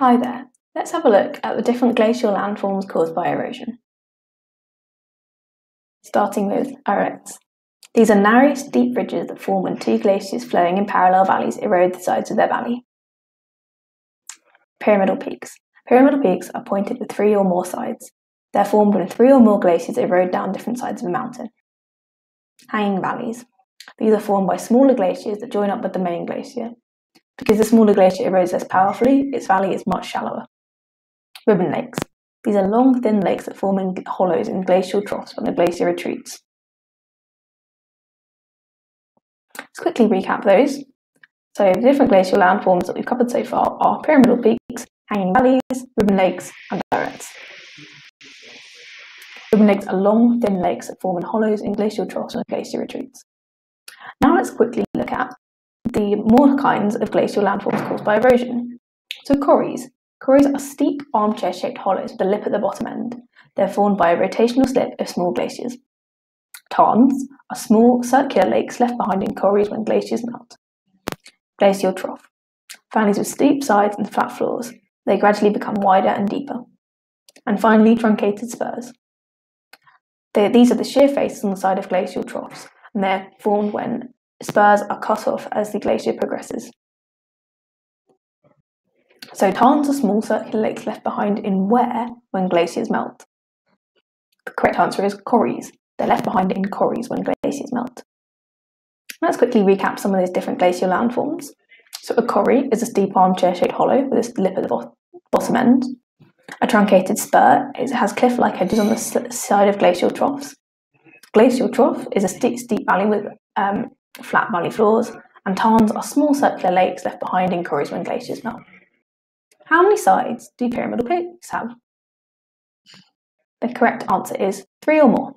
Hi there, let's have a look at the different glacial landforms caused by erosion. Starting with arêtes. These are narrow, steep ridges that form when two glaciers flowing in parallel valleys erode the sides of their valley. Pyramidal peaks. Pyramidal peaks are pointed with three or more sides. They're formed when three or more glaciers erode down different sides of a mountain. Hanging valleys. These are formed by smaller glaciers that join up with the main glacier. Because the smaller glacier erodes less powerfully, its valley is much shallower. Ribbon lakes. These are long, thin lakes that form in hollows in glacial troughs when the glacier retreats. Let's quickly recap those. So the different glacial landforms that we've covered so far are pyramidal peaks, hanging valleys, ribbon lakes, and arêtes. Ribbon lakes are long, thin lakes that form in hollows in glacial troughs when a glacier retreats. Now let's quickly look at the more kinds of glacial landforms caused by erosion. So corries. Corries are steep armchair-shaped hollows with a lip at the bottom end. They're formed by a rotational slip of small glaciers. Tarns are small circular lakes left behind in corries when glaciers melt. Glacial trough. Valleys with steep sides and flat floors. They gradually become wider and deeper. And finally, truncated spurs. They, these are the sheer faces on the side of glacial troughs, and they're formed when spurs are cut off as the glacier progresses. So tarns are small circular lakes left behind in where when glaciers melt. The correct answer is corries. They're left behind in corries when glaciers melt. Let's quickly recap some of those different glacial landforms. So a corrie is a steep armchair-shaped hollow with a lip at the bottom end. A truncated spur it has cliff-like edges on the side of glacial troughs. Glacial trough is a steep, steep valley with um, flat valley floors, and tarns are small circular lakes left behind in corries when glaciers melt. How many sides do pyramidal peaks have? The correct answer is three or more.